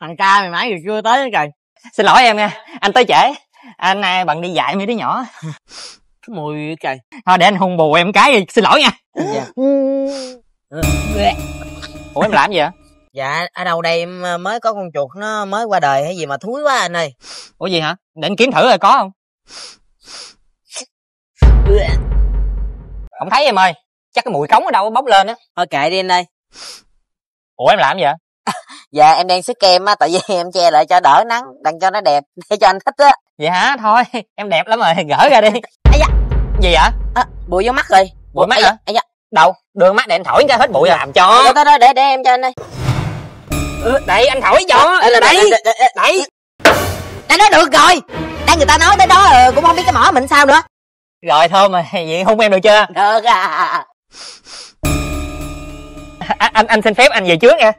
thằng ca mày nãy giờ chưa tới nữa trời. Xin lỗi em nha anh tới trễ. Anh à, bận đi dạy mấy đứa nhỏ. Cái mùi trời. Thôi để anh hung bù em cái đi xin lỗi nha. Dạ. ủa em làm gì vậy? Dạ ở đâu đây? Em ờ, mới có con chuột nó mới qua đời hay gì mà thúi quá anh ơi. Ủa gì hả? Để anh kiếm thử rồi có không? Không thấy em ơi. Chắc cái mùi cống ở đâu bốc lên á. Thôi kệ đi anh ơi. Ủa em làm gì vậy dạ em đang xức kem á tại vì em che lại cho đỡ nắng đặng cho nó đẹp để cho anh thích á. Vậy hả? Thôi em đẹp lắm rồi gỡ ra đi. Ây da. gì vậy? À, bụi vô mắt rồi. Bụi mắt hả? ây da. đâu? Đưa mắt để anh thổi ra hết bụi làm cho. Đó đó đó để để em cho anh ơi. Ừ, đẩy anh thổi cho. Đây là đẩy đây đẩy đã nói được rồi. Đang người ta nói tới đó ờ, cũng không biết cái mỏ mình sao nữa. Rồi thơm rồi vậy hung em được chưa? Được à. Anh anh, anh xin phép anh về trước nha